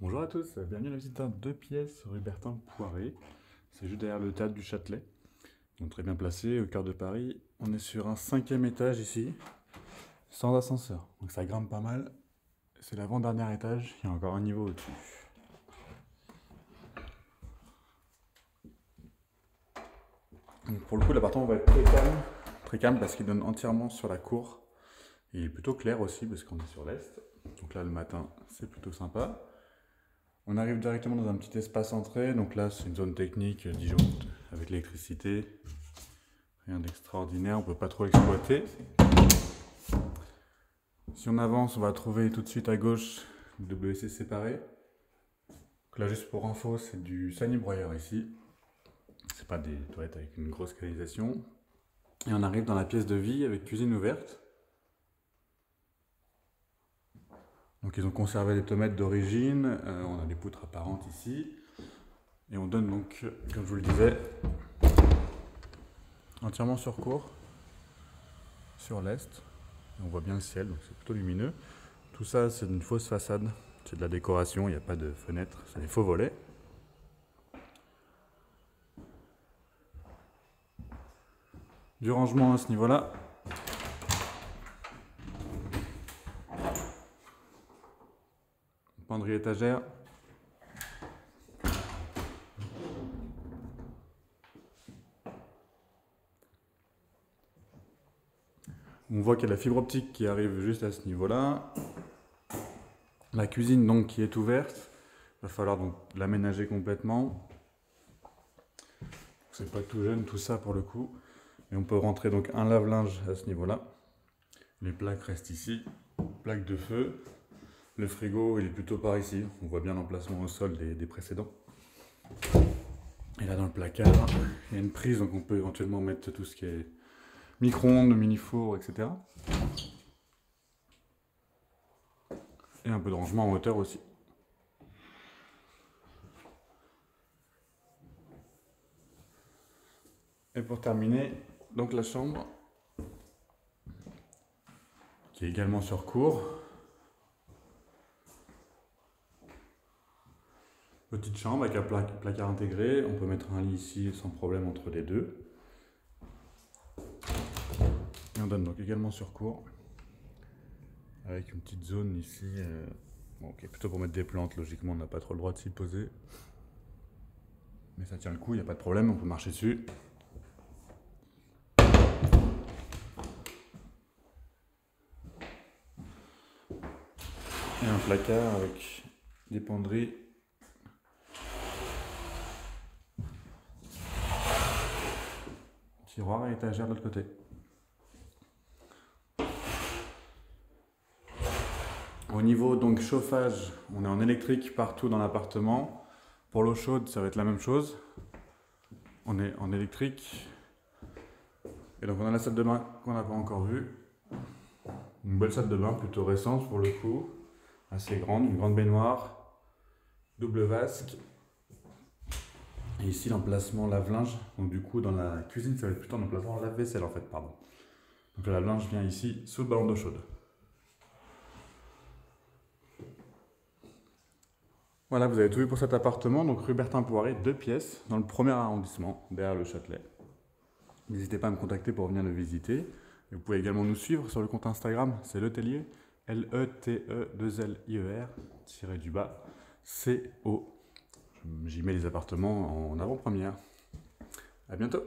Bonjour à tous, bienvenue à la visite d'un deux pièces rue Bertin Poiré. C'est juste derrière le théâtre du Châtelet. Donc très bien placé, au cœur de Paris. On est sur un cinquième étage ici, sans ascenseur. Donc ça grimpe pas mal. C'est l'avant-dernier étage, il y a encore un niveau au-dessus. Pour le coup, l'appartement va être très calme. Très calme parce qu'il donne entièrement sur la cour. Il est plutôt clair aussi parce qu'on est sur l'est. Donc là, le matin, c'est plutôt sympa. On arrive directement dans un petit espace entrée. Donc là, c'est une zone technique euh, disjoncte avec l'électricité. Rien d'extraordinaire, on peut pas trop l'exploiter. Si on avance, on va trouver tout de suite à gauche le WC séparé. Donc là, juste pour info, c'est du sani-broyeur ici. C'est pas des toilettes avec une grosse canalisation. Et on arrive dans la pièce de vie avec cuisine ouverte. Donc ils ont conservé les tomates d'origine, euh, on a des poutres apparentes ici, et on donne donc, comme je vous le disais, entièrement sur cour, sur l'est, on voit bien le ciel, donc c'est plutôt lumineux. Tout ça c'est une fausse façade, c'est de la décoration, il n'y a pas de fenêtre, c'est des faux volets. Du rangement à ce niveau-là, penderie étagère. On voit qu'il y a la fibre optique qui arrive juste à ce niveau-là. La cuisine donc qui est ouverte. Il va falloir donc l'aménager complètement. C'est pas tout jeune tout ça pour le coup. Et on peut rentrer donc un lave-linge à ce niveau-là. Les plaques restent ici. Plaque de feu. Le frigo, il est plutôt par ici. On voit bien l'emplacement au sol des, précédents. Et là, dans le placard, il y a une prise, donc on peut éventuellement mettre tout ce qui est micro-ondes, mini-four, etc. Et un peu de rangement en hauteur aussi. Et pour terminer, donc la chambre, qui est également sur cour. Petite chambre avec un pla- placard intégré. On peut mettre un lit ici sans problème entre les deux. Et on donne donc également sur cour. Avec une petite zone ici. euh, bon, est plutôt pour mettre des plantes. Logiquement, on n'a pas trop le droit de s'y poser. Mais ça tient le coup, il n'y a pas de problème. On peut marcher dessus. Et un placard avec des penderies Tiroir et étagère de l'autre côté. Au niveau donc chauffage, on est en électrique partout dans l'appartement. Pour l'eau chaude, ça va être la même chose. On est en électrique. Et donc on a la salle de bain qu'on n'a pas encore vue. Une belle salle de bain plutôt récente pour le coup. Assez grande, une grande baignoire. Double vasque. Et ici, l'emplacement lave-linge. Donc, du coup, dans la cuisine, ça va être plutôt un emplacement lave-vaisselle, en fait, pardon. Donc, le lave-linge vient ici, sous le ballon d'eau chaude. Voilà, vous avez tout vu pour cet appartement. Donc, rue Bertin Poiré, deux pièces, dans le premier arrondissement, derrière le Châtelet. N'hésitez pas à me contacter pour venir le visiter. Et vous pouvez également nous suivre sur le compte Instagram, c'est Letellier, E L-E-T-E-2-L-I-E-R, tiré du bas, C-O. J'y mets les appartements en avant-première. À bientôt